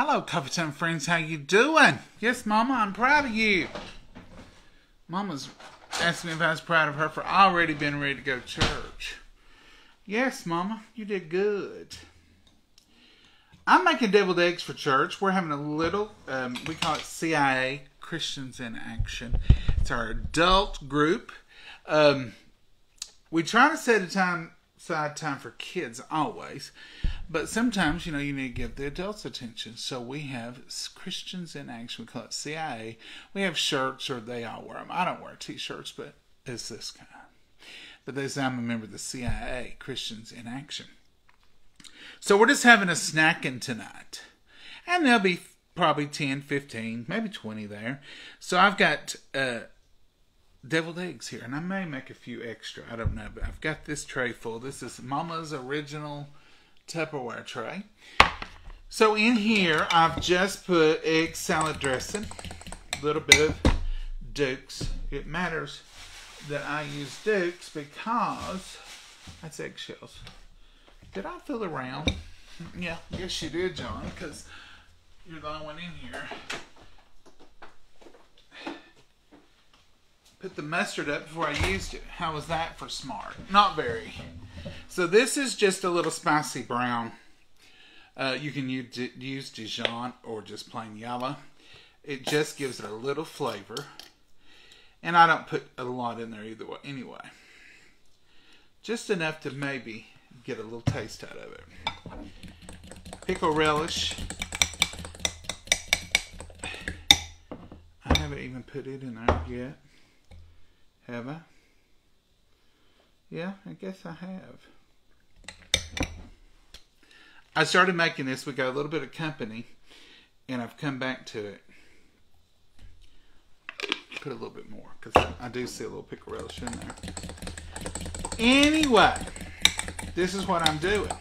Hello, Coffee Time friends. How you doing? Yes, Mama, I'm proud of you. Mama's asking me if I was proud of her for already being ready to go to church. Yes, Mama, you did good. I'm making deviled eggs for church. We're having a little, um, we call it CIA, Christians in Action. It's our adult group. Um, we try to set a time aside time for kids always, but sometimes you know you need to give the adults attention. So we have Christians in Action. We call it CIA. We have shirts, or they all wear them. I don't wear t-shirts, but it's this kind. But they say I'm a member of the CIA, Christians in Action. So we're just having a snacking tonight. And there'll be probably 10, 15, maybe 20 there. So I've got uh, deviled eggs here, and I may make a few extra. I don't know, but I've got this tray full. This is Mama's original Tupperware tray. So in here, I've just put egg salad dressing, a little bit of Duke's. It matters that I use Duke's because that's eggshells. Did I fill around? Yeah, yes you did, John, because you're the only one in here. Put the mustard up before I used it. How was that for smart? Not very. So this is just a little spicy brown. Uh, you can use, use Dijon or just plain yellow. It just gives it a little flavor. And I don't put a lot in there either way anyway. Just enough to maybe get a little taste out of it. Pickle relish. I haven't even put it in there yet. Have I? Yeah, I guess I have. I started making this. We got a little bit of company, and I've come back to it. Put a little bit more because I, do see a little pickle relish in there. Anyway, this is what I'm doing.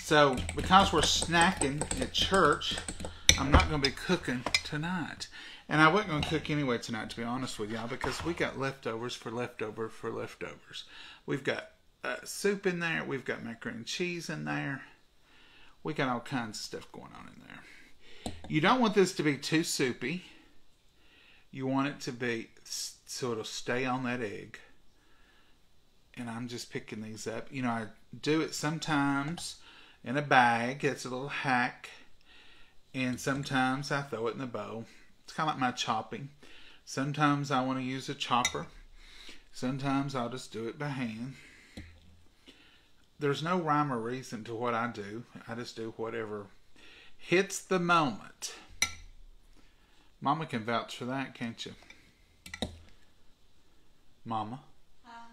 So, because we're snacking at church, I'm not going to be cooking tonight. And I wasn't going to cook anyway tonight, to be honest with y'all, because we got leftovers for leftover for leftovers. We've got uh, soup in there. We've got macaroni and cheese in there. We got all kinds of stuff going on in there. You don't want this to be too soupy. You want it to be sort of stay on that egg. And I'm just picking these up. You know, I do it sometimes in a bag. It's a little hack. And sometimes I throw it in the bowl. It's kind of like my chopping. Sometimes I want to use a chopper. Sometimes I'll just do it by hand. There's no rhyme or reason to what I do. I just do whatever hits the moment. Mama can vouch for that, can't you? Mama? Huh?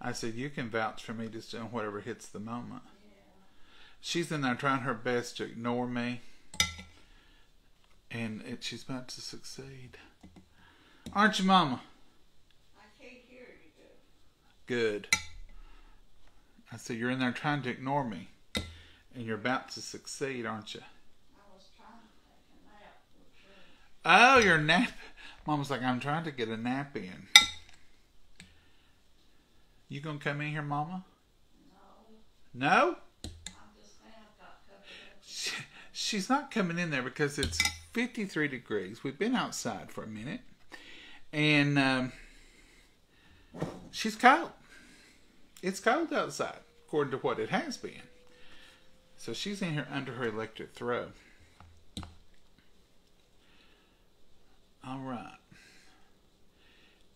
I said, you can vouch for me just doing whatever hits the moment. Yeah. She's in there trying her best to ignore me and it, she's about to succeed. Aren't you, Mama? I can't hear you good. Good. I said, You're in there trying to ignore me, and you're about to succeed, aren't you? I was trying to take a nap. Oh, you're nap. Mama's like, I'm trying to get a nap in. You gonna come in here, Mama? No. No? She, she's not coming in there because it's 53 degrees. We've been outside for a minute, and um, she's cold. It's cold outside, according to what it has been. So she's in here under her electric throw. All right.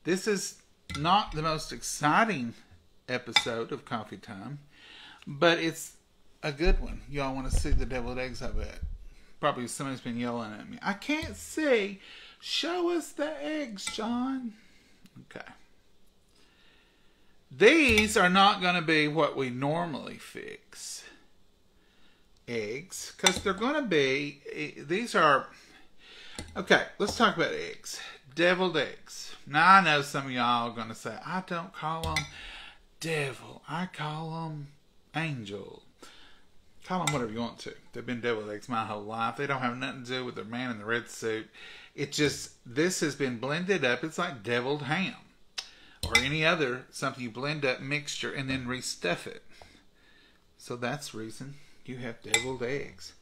This is not the most exciting episode of Coffee Time, but it's a good one. Y'all want to see the deviled eggs, I bet probably somebody's been yelling at me. I can't see. Show us the eggs, John. Okay. These are not going to be what we normally fix eggs because they're going to be, eh, these are, okay, let's talk about eggs. Deviled eggs. Now I know some of y'all are going to say, I don't call them devil. I call them angel call them whatever you want to. They've been deviled eggs my whole life. They don't have nothing to do with the man in the red suit. It just this has been blended up. It's like deviled ham or any other something you blend up mixture and then restuff it. So that's reason you have deviled eggs.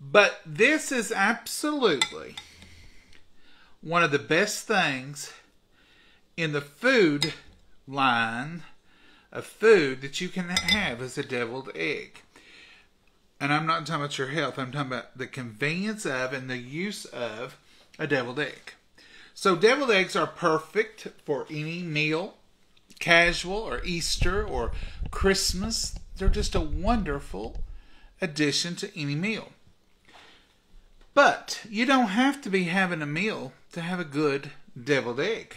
But this is absolutely one of the best things in the food line of food that you can have is a deviled egg. And I'm not talking about your health, I'm talking about the convenience of and the use of a deviled egg. So, deviled eggs are perfect for any meal, casual or Easter or Christmas. They're just a wonderful addition to any meal. But you don't have to be having a meal to have a good deviled egg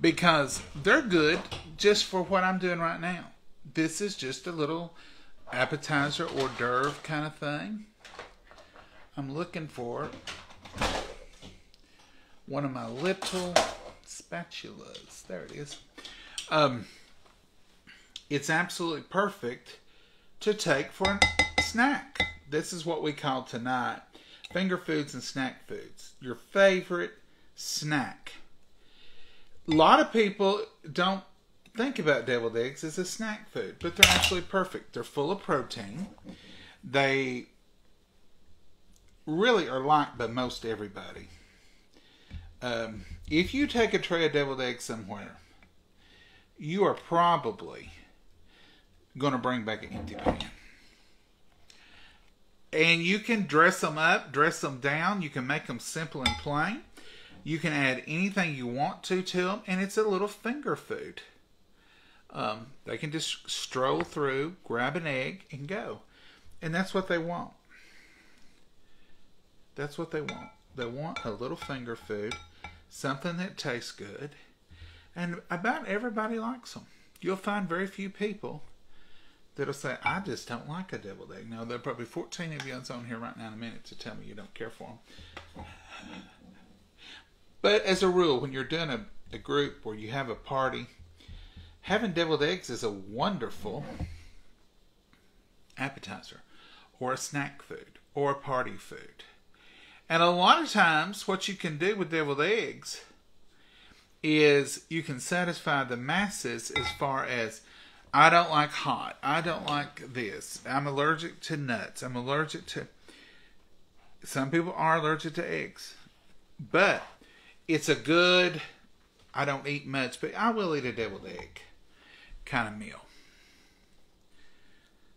because they're good just for what I'm doing right now. This is just a little appetizer hors d'oeuvre kind of thing. I'm looking for one of my little spatulas. There it is. Um, it's absolutely perfect to take for a snack. This is what we call tonight finger foods and snack foods. Your favorite snack. A lot of people don't think about deviled eggs as a snack food, but they're actually perfect. They're full of protein. They really are liked by most everybody. Um, if you take a tray of deviled eggs somewhere, you are probably going to bring back an empty pan. And you can dress them up, dress them down. You can make them simple and plain. You can add anything you want to to them, and it's a little finger food. Um, they can just stroll through, grab an egg, and go. And that's what they want. That's what they want. They want a little finger food, something that tastes good, and about everybody likes them. You'll find very few people that'll say, I just don't like a deviled egg. Now, there are probably 14 of you on here right now in a minute to tell me you don't care for them. But as a rule, when you're doing a, a group where you have a party, having deviled eggs is a wonderful appetizer or a snack food or a party food. And a lot of times, what you can do with deviled eggs is you can satisfy the masses as far as I don't like hot. I don't like this. I'm allergic to nuts. I'm allergic to. Some people are allergic to eggs. But it's a good, I don't eat much, but I will eat a deviled egg kind of meal.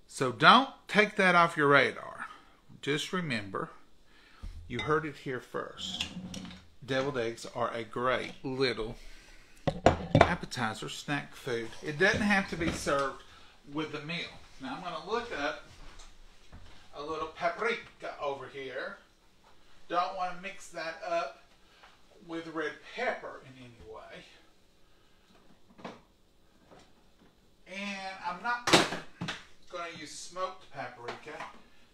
So don't take that off your radar. Just remember, you heard it here first. Deviled eggs are a great little appetizer snack food. It doesn't have to be served with the meal. Now I'm going to look up a little paprika over here. Don't want to mix that up with red pepper in any way. And I'm not going to use smoked paprika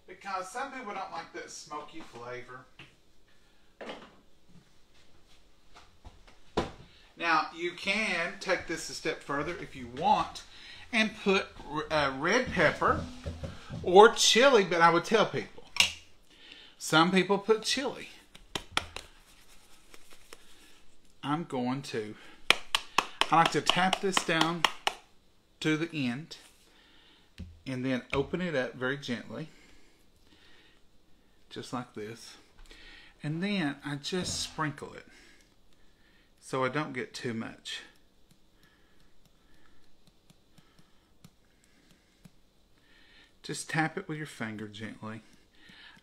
because some people don't like that smoky flavor. Now, you can take this a step further if you want and put uh, red pepper or chili, but I would tell people. Some people put chili. I'm going to, I like to tap this down to the end and then open it up very gently, just like this. And then I just sprinkle it so I don't get too much. Just tap it with your finger gently.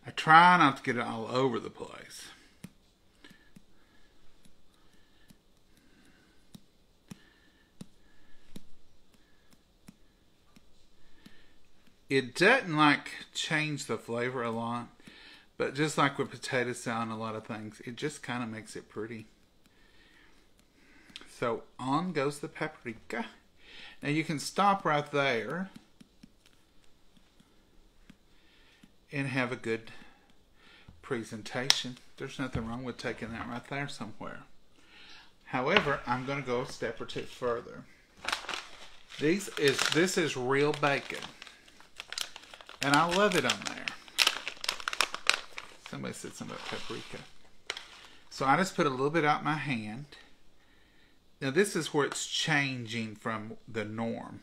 I try not to get it all over the place. It doesn't like change the flavor a lot, but just like with potato salad and a lot of things, it just kind of makes it pretty. So on goes the paprika. Now you can stop right there and have a good presentation. There's nothing wrong with taking that right there somewhere. However, I'm going to go a step or two further. These is this is real bacon. And I love it on there. Somebody said something about paprika. So I just put a little bit out my hand. Now this is where it's changing from the norm.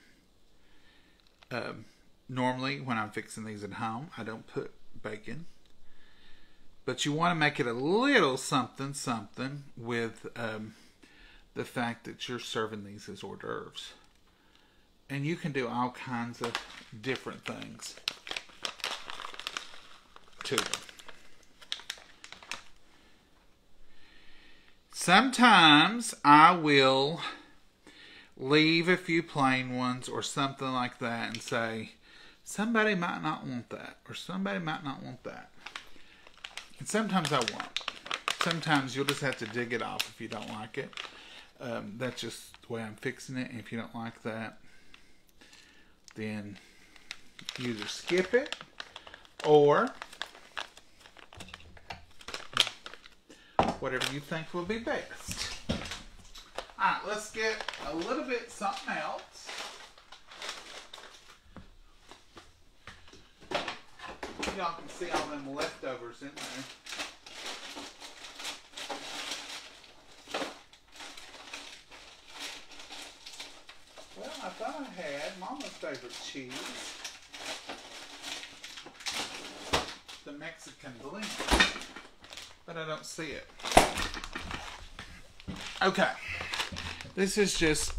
Um, normally when I'm fixing these at home, I don't put bacon. But you want to make it a little something something with um, the fact that you're serving these as hors d'oeuvres. And you can do all kinds of different things to them. Sometimes I will leave a few plain ones or something like that and say, somebody might not want that, or somebody might not want that. And sometimes I won't. Sometimes you'll just have to dig it off if you don't like it. Um, that's just the way I'm fixing it. And if you don't like that, then either skip it or whatever you think will be best. Alright, let's get a little bit something else. Y'all can see all them leftovers in there. Well, I thought I had Mama's favorite cheese. The Mexican blend. But I don't see it. Okay. This is just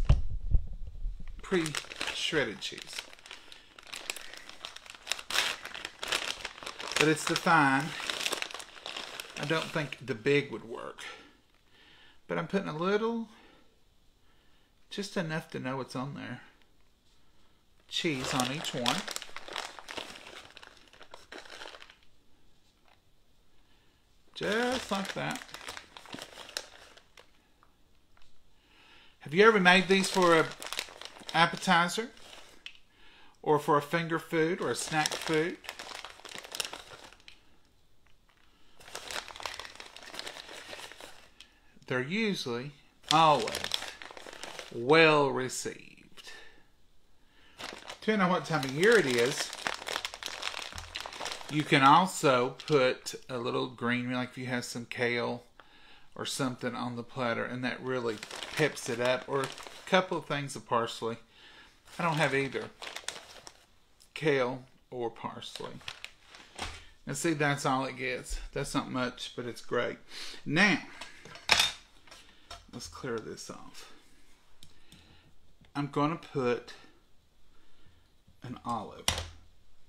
pre-shredded cheese. But it's the fine. I don't think the big would work. But I'm putting a little, just enough to know what's on there. Cheese on each one. Just like that. Have you ever made these for a appetizer? Or for a finger food or a snack food? They're usually always well received. Depending on what time of year it is, you can also put a little green, like if you have some kale or something on the platter, and that really peps it up. Or a couple of things of parsley. I don't have either kale or parsley. And see, that's all it gets. That's not much, but it's great. Now, let's clear this off. I'm going to put an olive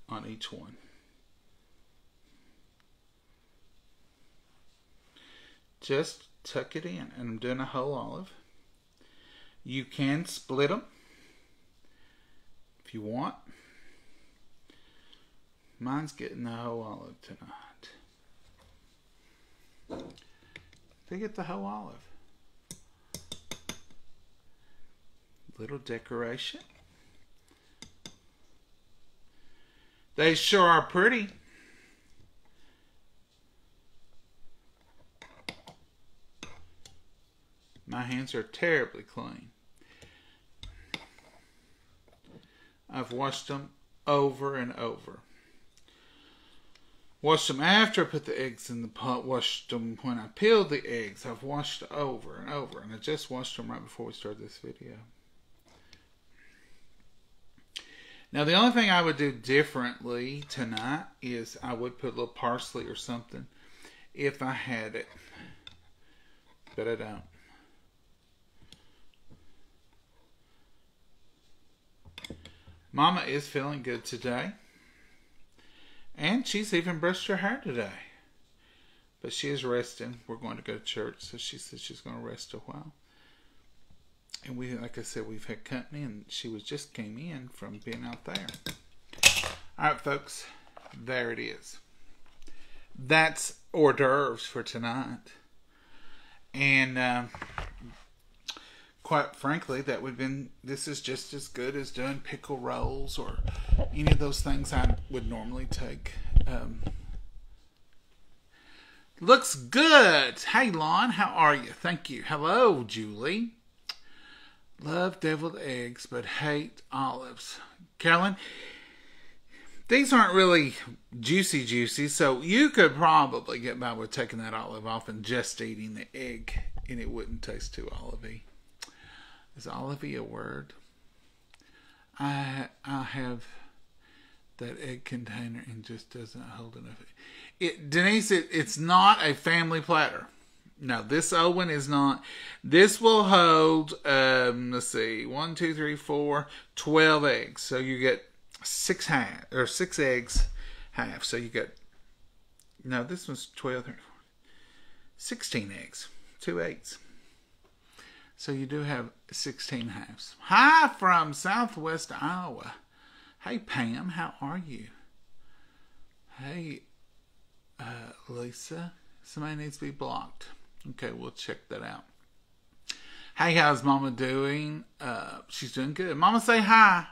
on each one. Just tuck it in, and I'm doing a whole olive. You can split them if you want. Mine's getting the whole olive tonight. They get the whole olive. Little decoration. They sure are pretty. My hands are terribly clean. I've washed them over and over. Washed them after I put the eggs in the pot. Washed them when I peeled the eggs. I've washed over and over. And I just washed them right before we started this video. Now, the only thing I would do differently tonight is I would put a little parsley or something if I had it. But I don't. Mama is feeling good today. And she's even brushed her hair today. But she is resting. We're going to go to church, so she said she's going to rest a while. And we, like I said, we've had company, and she was just came in from being out there. All right, folks, there it is. That's hors d'oeuvres for tonight. And uh, quite frankly, that would have been this is just as good as doing pickle rolls or any of those things I would normally take. Um, looks good. Hey, Lon, how are you? Thank you. Hello, Julie. Love deviled eggs, but hate olives. Carolyn, these aren't really juicy, juicy, so you could probably get by with taking that olive off and just eating the egg, and it wouldn't taste too olivey. Is olivey a word? I I have that egg container and just doesn't hold enough. It, Denise, it, it's not a family platter. No, this one is not. This will hold, um, let's see, one, two, three, four, twelve eggs. So you get six half or six eggs half. So you get no, this one's 12, 13, 16 eggs, two eights. So you do have 16 halves. Hi from Southwest Iowa. Hey Pam, how are you? Hey uh, Lisa, somebody needs to be blocked. Okay, we'll check that out. Hey, how's Mama doing? Uh, she's doing good. Mama, say hi.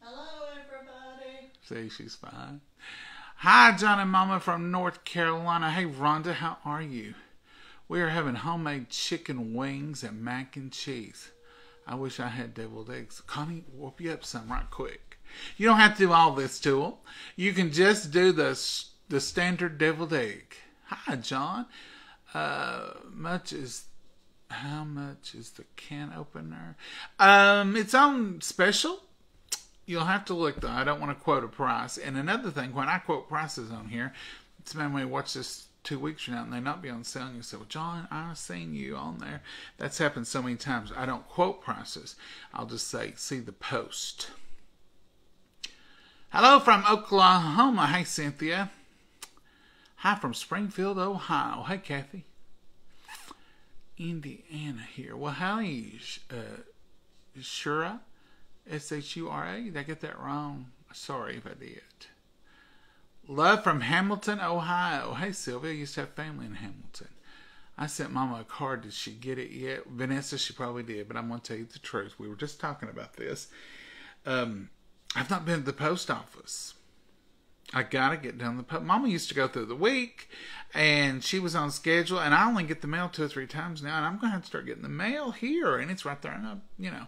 Hello, everybody. Say she's fine. Hi, John and Mama from North Carolina. Hey, Rhonda, how are you? We are having homemade chicken wings and mac and cheese. I wish I had deviled eggs. Connie, whoop you up some right quick. You don't have to do all this to them. You can just do the the standard deviled egg. Hi, John. Uh, much is how much is the can opener? Um, it's on special. You'll have to look though. I don't want to quote a price. And another thing, when I quote prices on here, somebody may watch this two weeks from now and they not be on sale and you say, Well, John, I've seen you on there. That's happened so many times. I don't quote prices. I'll just say, see the post. Hello from Oklahoma. Hey Cynthia. Hi from Springfield, Ohio. Hey Kathy. Indiana here. Well, hi, uh, Shura. S H U R A. Did I get that wrong? Sorry if I did. Love from Hamilton, Ohio. Hey, Sylvia. I used to have family in Hamilton. I sent Mama a card. Did she get it yet? Vanessa, she probably did, but I'm going to tell you the truth. We were just talking about this. Um, I've not been to the post office. I gotta get down the post. Mama used to go through the week, and she was on schedule, and I only get the mail two or three times now, and I'm gonna have to start getting the mail here, and it's right there. And I, you know,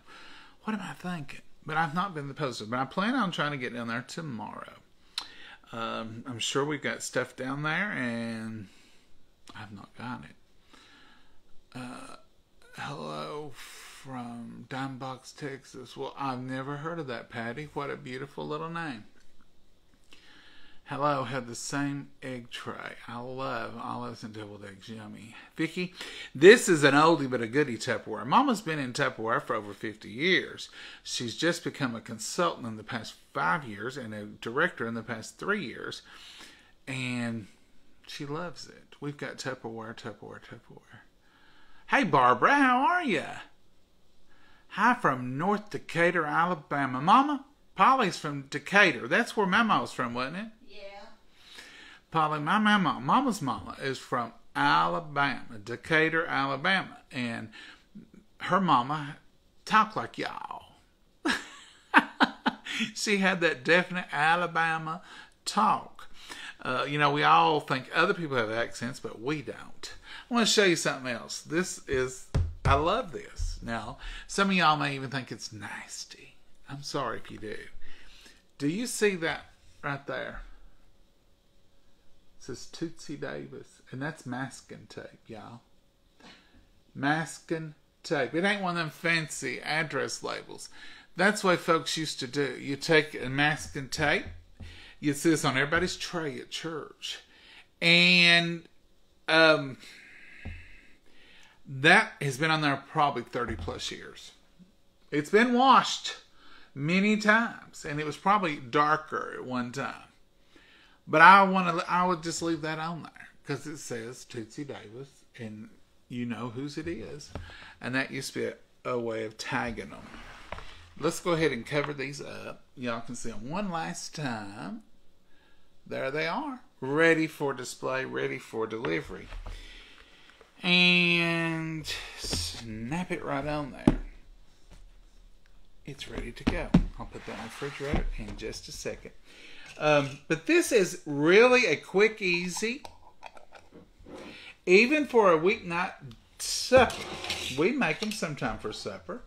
what am I thinking? But I've not been to the post office, but I plan on trying to get down there tomorrow. Um, I'm sure we've got stuff down there, and I've not got it. Uh, hello from Dime Box, Texas. Well, I've never heard of that, Patty. What a beautiful little name. Hello, had the same egg tray. I love olives and deviled eggs. Yummy. Vicky, this is an oldie but a goodie Tupperware. Mama's been in Tupperware for over 50 years. She's just become a consultant in the past five years and a director in the past three years. And she loves it. We've got Tupperware, Tupperware, Tupperware. Hey, Barbara, how are you? Hi from North Decatur, Alabama. Mama, Polly's from Decatur. That's where Mama was from, wasn't it? Polly, my mama, mama's mama is from Alabama, Decatur, Alabama, and her mama talked like y'all. she had that definite Alabama talk. Uh, you know, we all think other people have accents, but we don't. I want to show you something else. This is, I love this. Now, some of y'all may even think it's nasty. I'm sorry if you do. Do you see that right there? Says Tootsie Davis, and that's masking tape, y'all. Masking tape. It ain't one of them fancy address labels. That's what folks used to do. You take a masking tape, you see this on everybody's tray at church, and um, that has been on there probably 30 plus years. It's been washed many times, and it was probably darker at one time. But I want to. I would just leave that on there because it says Tootsie Davis, and you know whose it is, and that used to be a, a way of tagging them. Let's go ahead and cover these up. Y'all can see them one last time. There they are, ready for display, ready for delivery, and snap it right on there. It's ready to go. I'll put that in the refrigerator in just a second. Um, but this is really a quick, easy, even for a weeknight supper. We make them sometime for supper.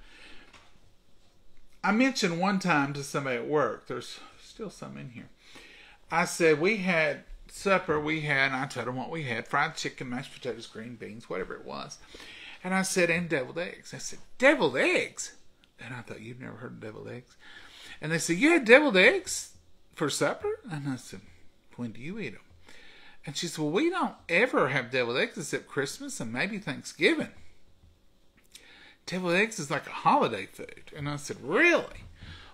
I mentioned one time to somebody at work, there's still some in here. I said we had supper, we had, and I told them what we had fried chicken, mashed potatoes, green beans, whatever it was. And I said, and deviled eggs. I said, deviled eggs? And I thought, you've never heard of deviled eggs? And they said, you had deviled eggs? for supper? And I said, when do you eat them? And she said, well, we don't ever have deviled eggs except Christmas and maybe Thanksgiving. Deviled eggs is like a holiday food. And I said, really?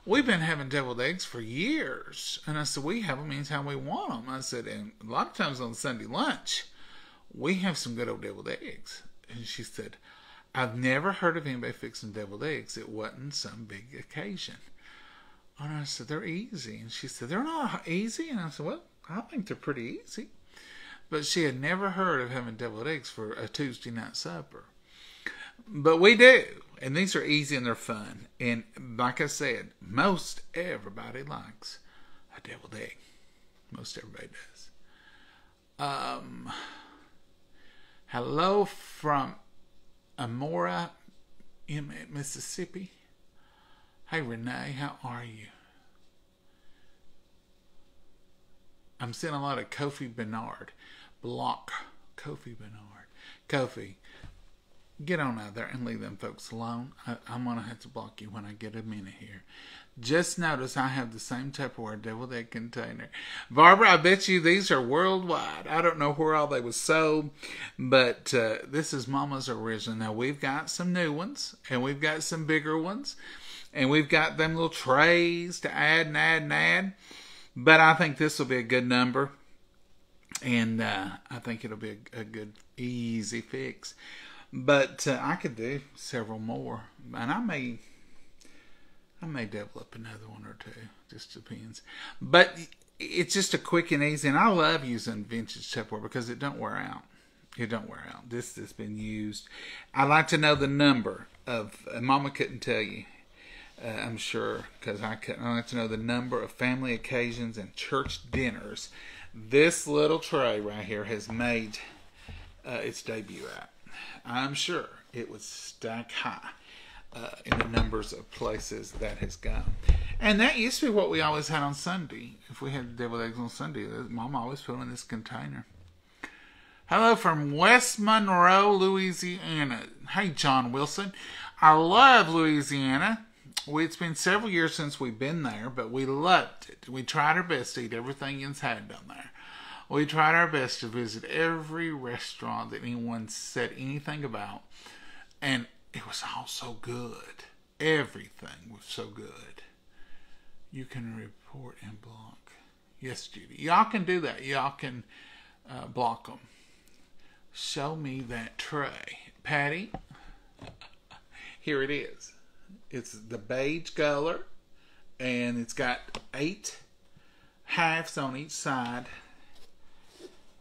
We've been having deviled eggs for years. And I said, we have them anytime we want them. I said, and a lot of times on Sunday lunch, we have some good old deviled eggs. And she said, I've never heard of anybody fixing deviled eggs. It wasn't some big occasion. And I said, they're easy. And she said, they're not easy. And I said, well, I think they're pretty easy. But she had never heard of having deviled eggs for a Tuesday night supper. But we do. And these are easy and they're fun. And like I said, most everybody likes a deviled egg. Most everybody does. Um, hello from Amora, in Mississippi. Hey, Renee, how are you? I'm seeing a lot of Kofi Bernard. Block Kofi Bernard. Kofi, get on out there and leave them folks alone. I, am going to have to block you when I get a minute here. Just notice I have the same Tupperware deviled egg container. Barbara, I bet you these are worldwide. I don't know where all they was sold, but uh, this is Mama's original. Now we've got some new ones and we've got some bigger ones and we've got them little trays to add and add and add. But I think this will be a good number, and uh, I think it'll be a, a good, easy fix. But uh, I could do several more, and I may, I may develop another one or two. Just depends. But it's just a quick and easy, and I love using vintage Tupperware because it don't wear out. It don't wear out. This has been used. I like to know the number of. Mama couldn't tell you uh, I'm sure, because I couldn't. I like to know the number of family occasions and church dinners this little tray right here has made uh, its debut at. I'm sure it would stack high uh, in the numbers of places that has gone. And that used to be what we always had on Sunday. If we had deviled eggs on Sunday, Mom always put them in this container. Hello from West Monroe, Louisiana. Hey, John Wilson. I love Louisiana it's been several years since we've been there, but we loved it. We tried our best to eat everything it's had down there. We tried our best to visit every restaurant that anyone said anything about, and it was all so good. Everything was so good. You can report and block. Yes, Judy. Y'all can do that. Y'all can uh, block them. Show me that tray. Patty, here it is. It's the beige color, and it's got eight halves on each side.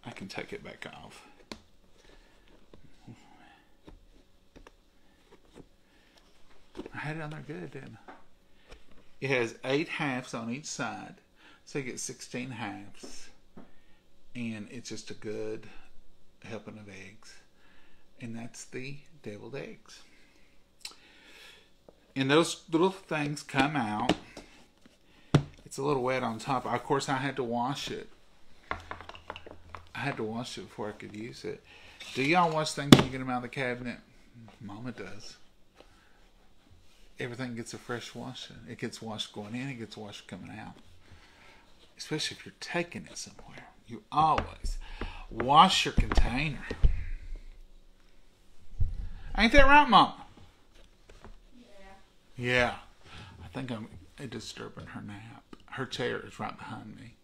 I can take it back off. I had it on there good, didn't? It has eight halves on each side, so you get 16 halves. And it's just a good helping of eggs. And that's the deviled eggs and those little things come out. It's a little wet on top. Of course, I had to wash it. I had to wash it before I could use it. Do y'all wash things when you get them out of the cabinet? Mama does. Everything gets a fresh wash. It gets washed going in, it gets washed coming out. Especially if you're taking it somewhere. You always wash your container. Ain't that right, Mom? Yeah. Yeah. I think I'm disturbing her nap. Her chair is right behind me.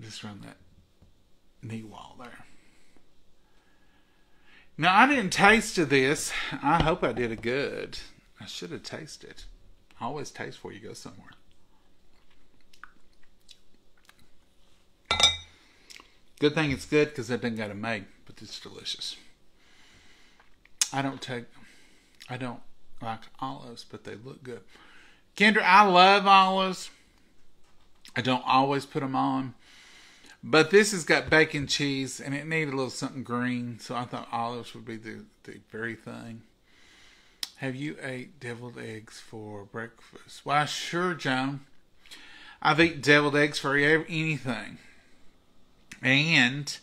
Just around that knee wall there. Now, I didn't taste of this. I hope I did a good. I should have tasted. I always taste before you go somewhere. Good thing it's good because I didn't got to make, but it's delicious. I don't take, I don't like olives, but they look good. Kendra, I love olives. I don't always put them on. But this has got bacon cheese and it needed a little something green, so I thought olives would be the, the very thing. Have you ate deviled eggs for breakfast? Why, sure, Joan. I've eaten deviled eggs for anything. And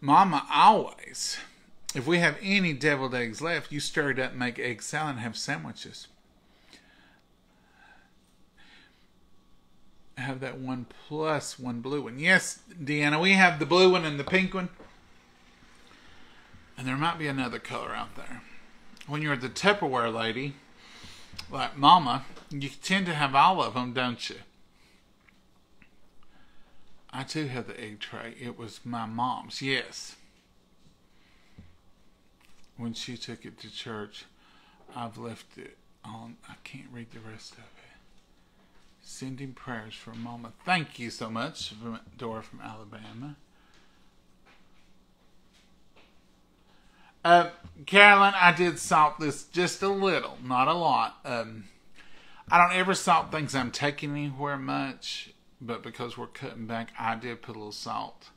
Mama always if we have any deviled eggs left, you stir it up make egg salad and have sandwiches. have that one plus one blue one. Yes, Deanna, we have the blue one and the pink one. And there might be another color out there. When you're the Tupperware lady, like Mama, you tend to have all of them, don't you? I too have the egg tray. It was my mom's, yes. When she took it to church, I've left it on. I can't read the rest of it. Sending prayers for Mama. Thank you so much, Dora from Alabama. Uh, Carolyn, I did salt this just a little, not a lot. Um, I don't ever salt things I'm taking anywhere much, but because we're cutting back, I did put a little salt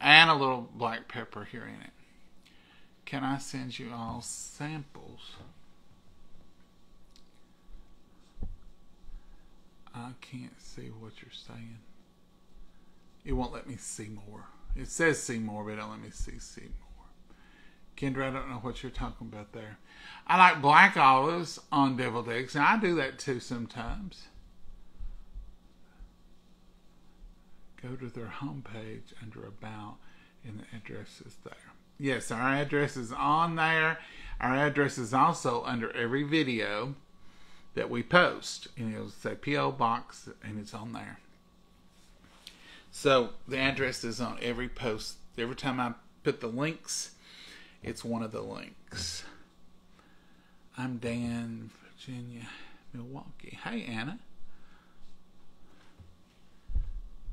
and a little black pepper here in it. Can I send you all samples? I can't see what you're saying. It won't let me see more. It says see more, but it don't let me see see more. Kendra, I don't know what you're talking about there. I like black olives on deviled eggs, and I do that too sometimes. Go to their homepage under About, and the address is there. Yes, our address is on there. Our address is also under every video that we post, and it'll say P.O. Box, and it's on there. So the address is on every post. Every time I put the links, it's one of the links. I'm Dan, Virginia, Milwaukee. Hey, Anna.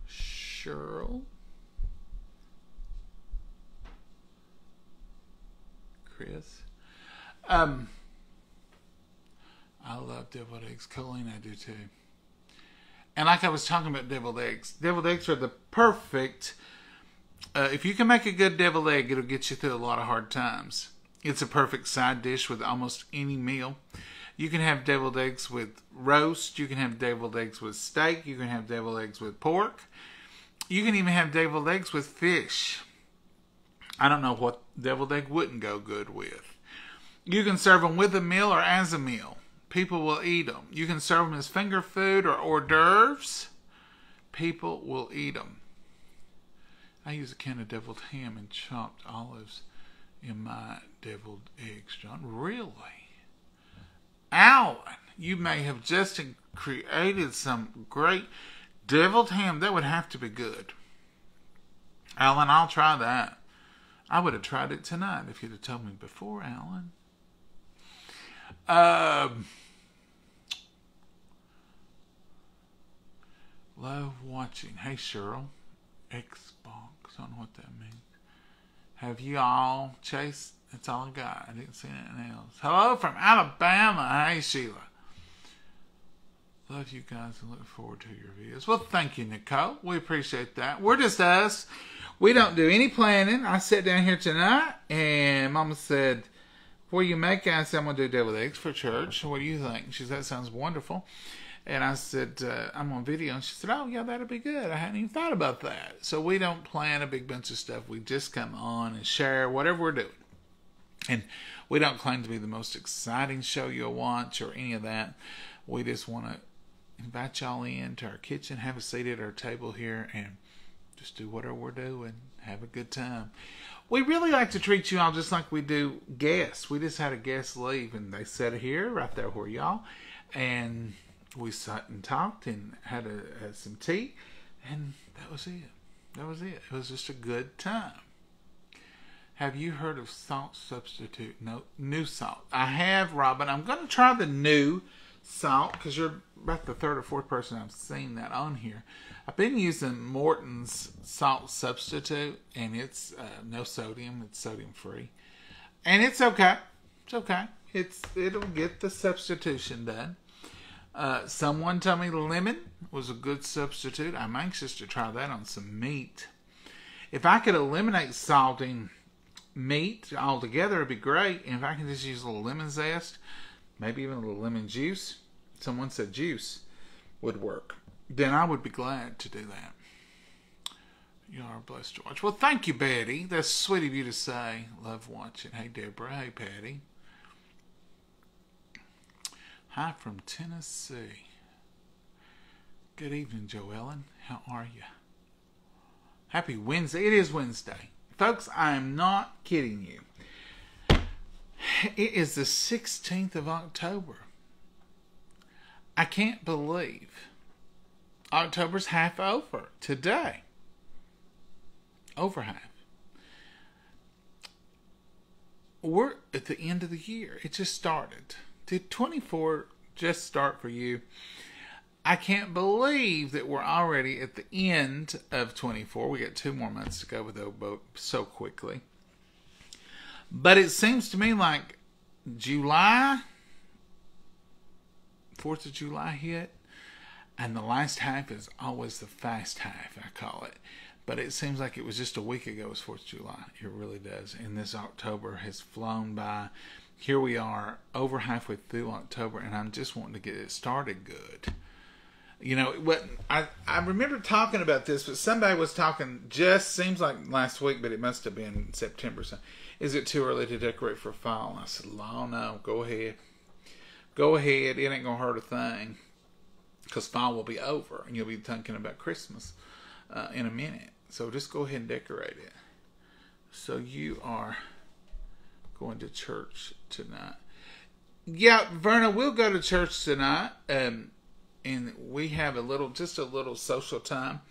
Cheryl. Chris. Um, I love deviled eggs. Colleen, I do too. And like I was talking about deviled eggs, deviled eggs are the perfect. Uh, if you can make a good deviled egg, it'll get you through a lot of hard times. It's a perfect side dish with almost any meal. You can have deviled eggs with roast. You can have deviled eggs with steak. You can have deviled eggs with pork. You can even have deviled eggs with fish. I don't know what deviled egg wouldn't go good with. You can serve them with a meal or as a meal. People will eat them. You can serve them as finger food or hors d'oeuvres. People will eat them. I use a can of deviled ham and chopped olives in my deviled eggs, John. Really? Alan, you may have just created some great deviled ham. That would have to be good. Alan, I'll try that. I would have tried it tonight if you'd have told me before, Alan. Um, love watching. Hey, Cheryl. Xbox. Don't know what that means. Have you all, chased? That's all I got. I didn't see anything else. Hello from Alabama. Hey, Sheila. Love you guys and look forward to your videos. Well, thank you, Nicole. We appreciate that. We're just us. We don't do any planning. I sat down here tonight and Mama said, do you make? I said, I'm going to do deviled eggs for church. What do you think? She said, That sounds wonderful. And I said, uh, I'm on video. And she said, Oh, yeah, that'll be good. I hadn't even thought about that. So we don't plan a big bunch of stuff. We just come on and share whatever we're doing. And we don't claim to be the most exciting show you'll watch or any of that. We just want to invite y'all in to our kitchen, have a seat at our table here, and just do whatever we're doing. Have a good time. We really like to treat you all just like we do guests. We just had a guest leave, and they sat here right there where y'all, and we sat and talked and had, a, had some tea, and that was it. That was it. It was just a good time. Have you heard of salt substitute? No, new salt. I have, Robin. I'm going to try the new salt because you're about the third or fourth person I've seen that on here. I've been using Morton's salt substitute, and it's uh, no sodium. It's sodium free, and it's okay. It's okay. It's it'll get the substitution done. Uh, someone told me lemon was a good substitute. I'm anxious to try that on some meat. If I could eliminate salting meat altogether, it'd be great. And if I can just use a little lemon zest, maybe even a little lemon juice, someone said juice would work, then I would be glad to do that. You are blessed watch. Well, thank you, Betty. That's sweet of you to say. Love watching. Hey, Deborah. Hey, Patty. Hi from Tennessee. Good evening, Joellen. How are you? Happy Wednesday. It is Wednesday. Folks, I am not kidding you. It is the 16th of October. I can't believe October's half over today. Over half. We're at the end of the year. It just started. Did 24 just start for you? I can't believe that we're already at the end of 24. We got two more months to go with boat so quickly. But it seems to me like July, 4th of July hit, and the last half is always the fast half, I call it. But it seems like it was just a week ago, it was 4th of July. It really does. And this October has flown by. Here we are, over halfway through October, and I'm just wanting to get it started good. You know what I, I remember talking about this but somebody was talking just seems like last week but it must have been september so is it too early to decorate for fall? I said oh no go ahead. Go ahead. It ain't gonna hurt a thing because fall will be over and you'll be thinking about christmas uh, in a minute. So just go ahead and decorate it. So you are going to church tonight yeah verna we'll go to church tonight um and we have a little, just a little social time.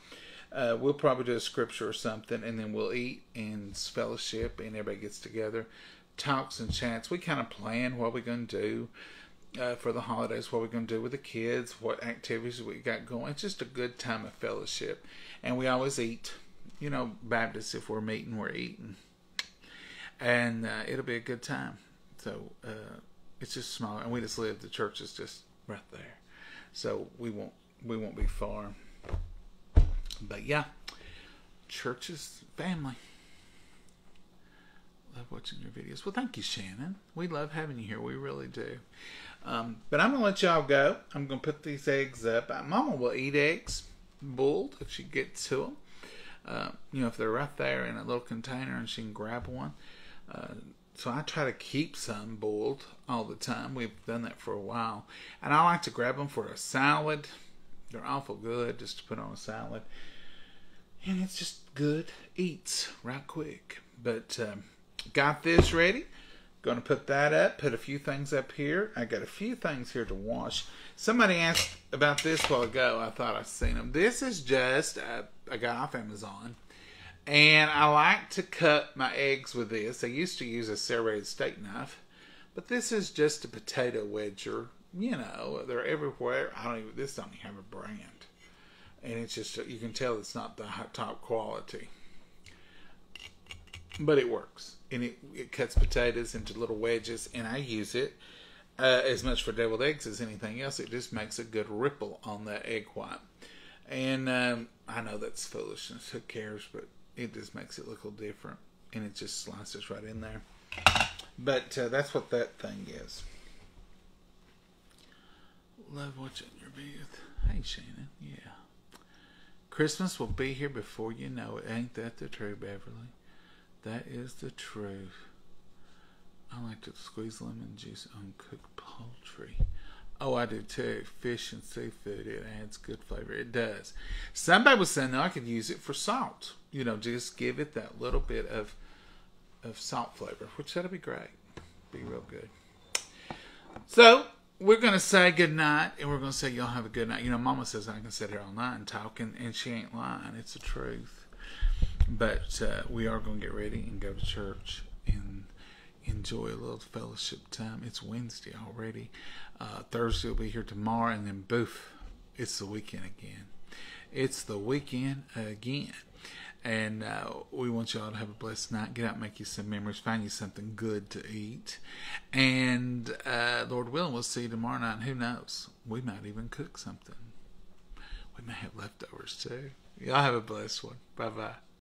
Uh, we'll probably do a scripture or something, and then we'll eat and fellowship, and everybody gets together, talks and chats. We kind of plan what we're going to do uh, for the holidays, what we're going to do with the kids, what activities we got going. It's just a good time of fellowship, and we always eat. You know, Baptists, if we're meeting, we're eating, and uh, it'll be a good time. So uh, it's just small, and we just live. The church is just right there so we won't we won't be far. But yeah, church is family. Love watching your videos. Well, thank you, Shannon. We love having you here. We really do. Um, but I'm gonna let y'all go. I'm gonna put these eggs up. Uh, Mama will eat eggs boiled if she gets to them. Uh, you know, if they're right there in a little container and she can grab one. Uh, so I try to keep some boiled all the time. We've done that for a while. And I like to grab them for a salad. They're awful good just to put on a salad. And it's just good eats right quick. But um, got this ready. Going to put that up. Put a few things up here. I got a few things here to wash. Somebody asked about this while ago. I thought I'd seen them. This is just, uh, I got off Amazon and I like to cut my eggs with this. I used to use a serrated steak knife, but this is just a potato wedger. You know, they're everywhere. I don't even, this don't even have a brand. And it's just, you can tell it's not the top quality. But it works. And it, it cuts potatoes into little wedges, and I use it uh, as much for deviled eggs as anything else. It just makes a good ripple on that egg white. And um, I know that's foolishness. Who cares? But it just makes it look a little different and it just slices right in there. But uh, that's what that thing is. Love watching your booth hey shannon. Yeah. Christmas will be here before you know it. Ain't that the truth beverly? That is the truth. I like to squeeze lemon juice on cooked poultry Oh, I do too. Fish and seafood, it adds good flavor. It does. Somebody was saying I could use it for salt. You know, just give it that little bit of of salt flavor, which that'll be great. Be real good. So we're gonna say good night, and we're gonna say y'all have a good night. You know, Mama says I can sit here all night and talk, and, and she ain't lying. It's the truth. But uh, we are gonna get ready and go to church and enjoy a little fellowship time. It's Wednesday already. Uh, Thursday will be here tomorrow, and then boof, it's the weekend again. It's the weekend again. And uh, we want y'all to have a blessed night. Get out, make you some memories, find you something good to eat. And uh, Lord willing, we'll see you tomorrow night. And who knows? We might even cook something. We may have leftovers too. Y'all have a blessed one. Bye bye.